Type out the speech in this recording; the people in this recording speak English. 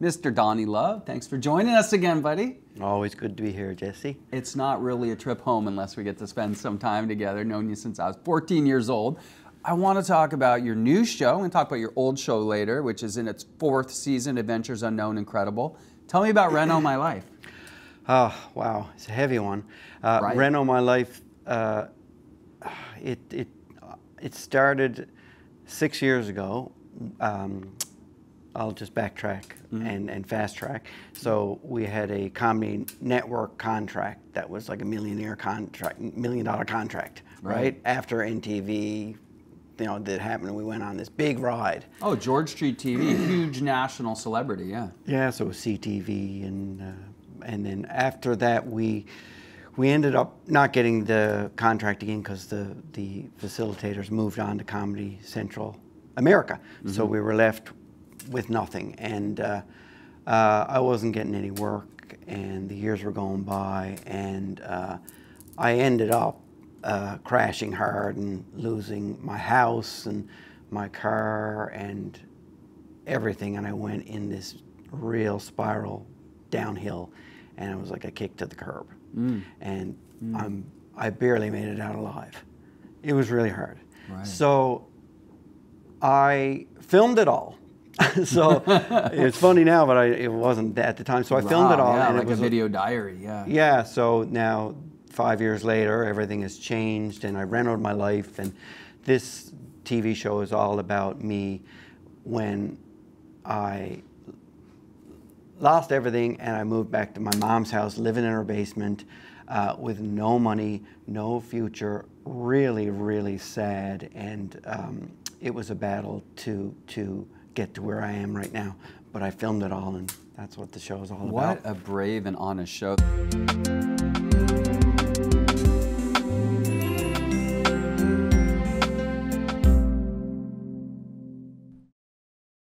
Mr. Donny Love, thanks for joining us again, buddy. Always good to be here, Jesse. It's not really a trip home unless we get to spend some time together. Known you since I was 14 years old. I want to talk about your new show and talk about your old show later, which is in its fourth season, Adventures Unknown Incredible. Tell me about Reno My Life. Oh, wow, it's a heavy one. Uh, Right. Reno, my life, uh, it, it, it started six years ago. Um, I'll just backtrack and, and fast track. So we had a comedy network contract that was like a millionaire contract, million dollar contract, right? Right. After NTV, you know, that happened, we went on this big ride. Oh, George Street TV, huge national celebrity, yeah. Yeah, so it was CTV, and uh, and then after that we we ended up not getting the contract again because the the facilitators moved on to Comedy Central America, so we were left with nothing, and uh, uh, I wasn't getting any work, and the years were going by, and uh, I ended up uh, crashing hard and losing my house and my car and everything and I went in this real spiral downhill and it was like a kick to the curb. And I'm I barely made it out alive. It was really hard. Right. So I filmed it all. so it's funny now, but I, it wasn't at the time. So I filmed it all, Yeah, and like it was a video diary, yeah. yeah, so now five years later, everything has changed, and I renoed my life. And this TV show is all about me when I lost everything and I moved back to my mom's house, living in her basement uh, with no money, no future. Really, really sad, and um, it was a battle to to get to where I am right now. But I filmed it all, and that's what the show is all What about. What a brave and honest show.